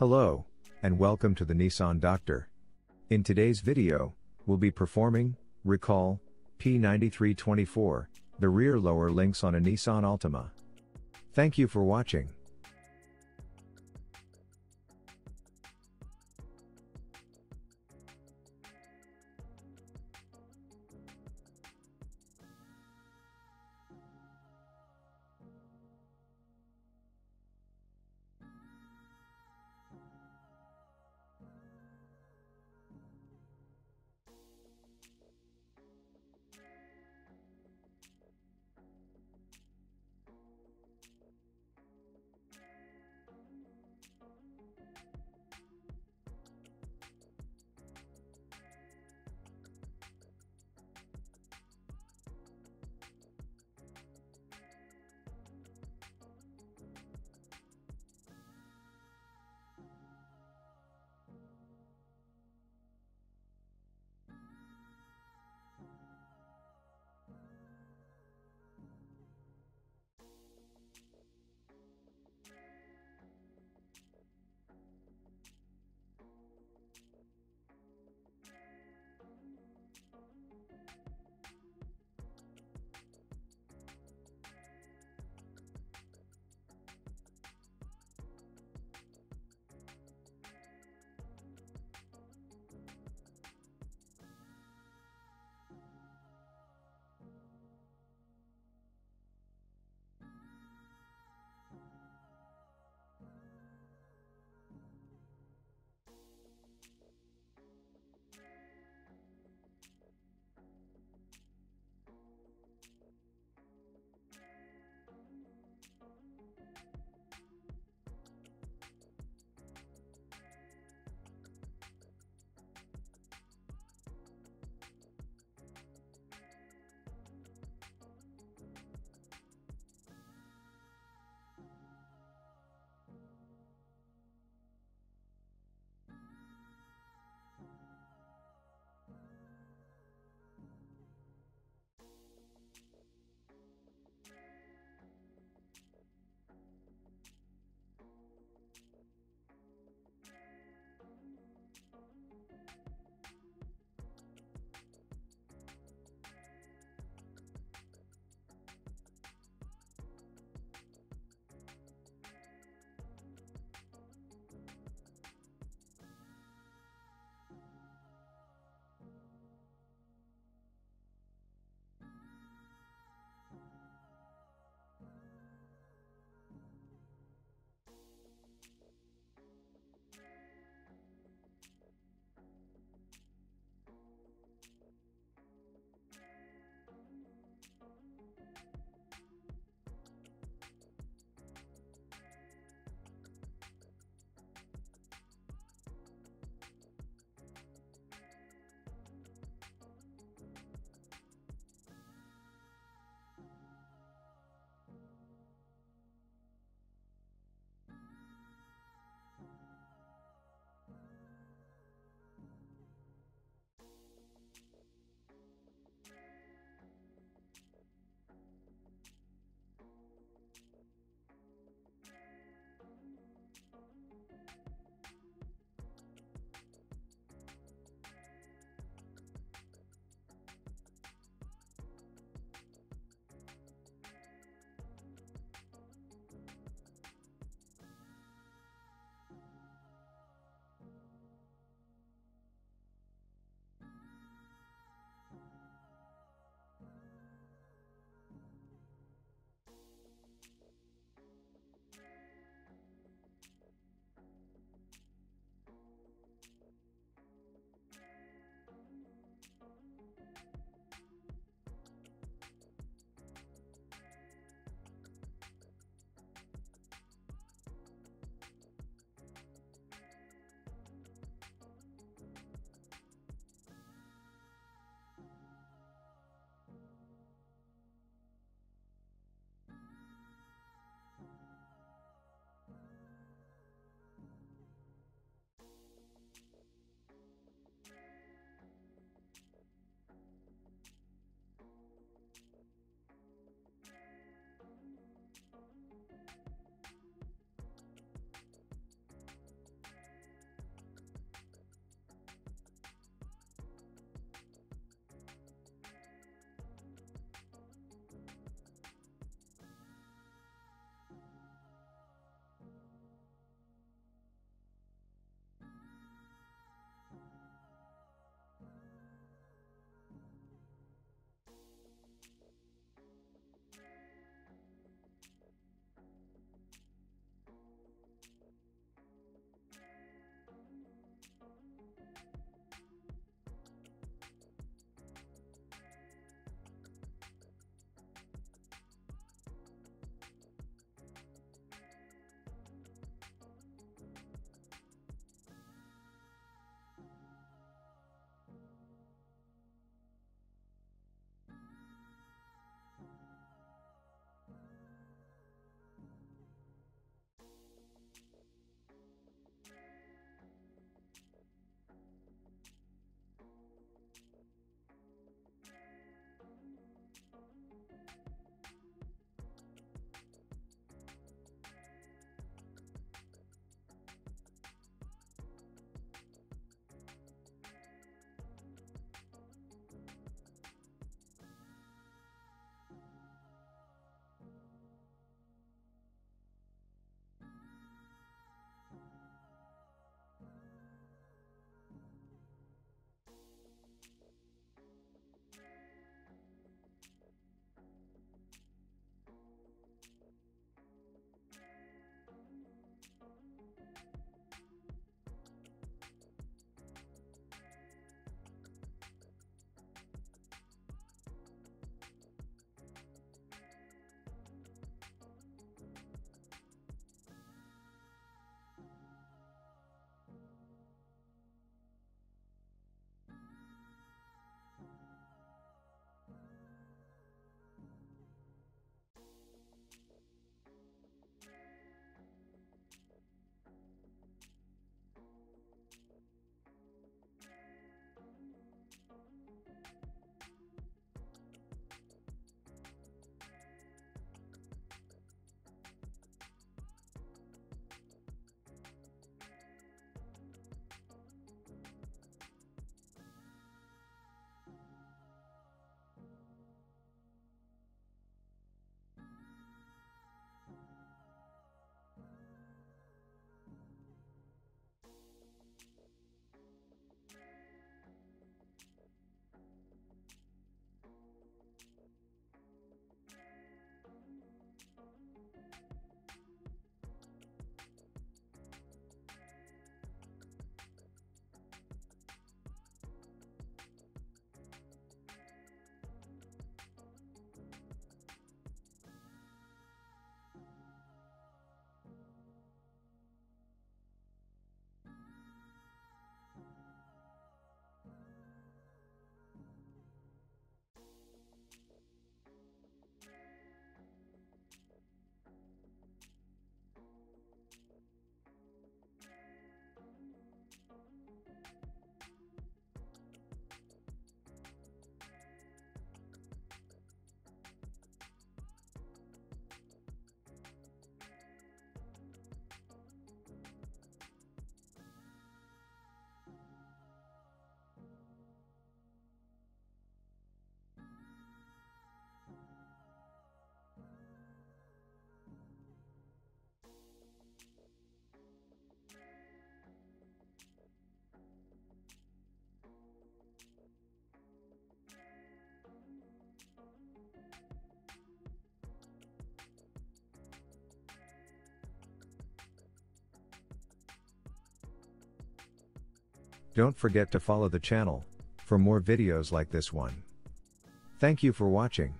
Hello, and welcome to the Nissan Doctor. In today's video, we'll be performing, recall, P9324, the rear lower links on a Nissan Altima. Thank you for watching. Don't forget to follow the channel for more videos like this one. Thank you for watching.